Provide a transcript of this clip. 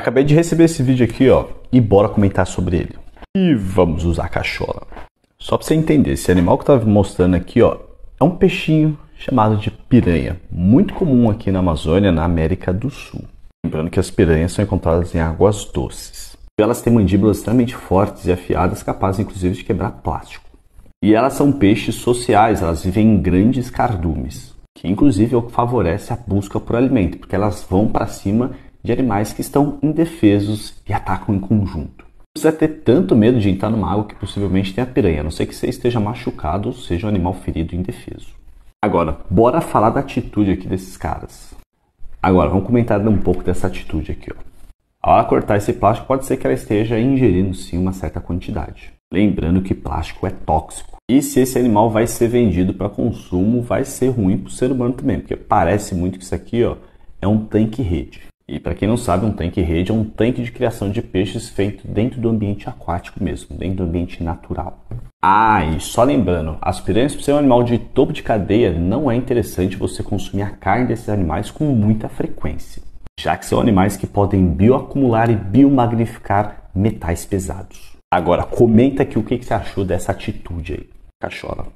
Acabei de receber esse vídeo aqui, ó, e bora comentar sobre ele. E vamos usar a cachola. Só para você entender, esse animal que eu tava mostrando aqui, ó, é um peixinho chamado de piranha, muito comum aqui na Amazônia, na América do Sul. Lembrando que as piranhas são encontradas em águas doces. Elas têm mandíbulas extremamente fortes e afiadas, capazes inclusive de quebrar plástico. E elas são peixes sociais, elas vivem em grandes cardumes, que inclusive é o que favorece a busca por alimento, porque elas vão para cima de animais que estão indefesos e atacam em conjunto. Não precisa ter tanto medo de entrar numa água que possivelmente tem a piranha, a não ser que você esteja machucado ou seja um animal ferido e indefeso. Agora, bora falar da atitude aqui desses caras. Agora, vamos comentar um pouco dessa atitude aqui. Ó. Ao ela cortar esse plástico, pode ser que ela esteja ingerindo sim uma certa quantidade. Lembrando que plástico é tóxico. E se esse animal vai ser vendido para consumo, vai ser ruim para o ser humano também, porque parece muito que isso aqui ó, é um tanque-rede. E para quem não sabe, um tanque-rede é um tanque de criação de peixes feito dentro do ambiente aquático mesmo, dentro do ambiente natural. Ah, e só lembrando, as piranhas, ser um animal de topo de cadeia, não é interessante você consumir a carne desses animais com muita frequência, já que são animais que podem bioacumular e biomagnificar metais pesados. Agora, comenta aqui o que você achou dessa atitude aí, cachorra.